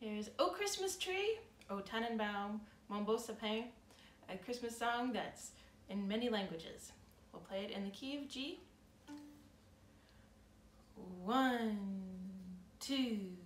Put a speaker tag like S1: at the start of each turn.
S1: Here's O Christmas Tree, O Tannenbaum, Mon beau sapin, a Christmas song that's in many languages. We'll play it in the key of G. One, two,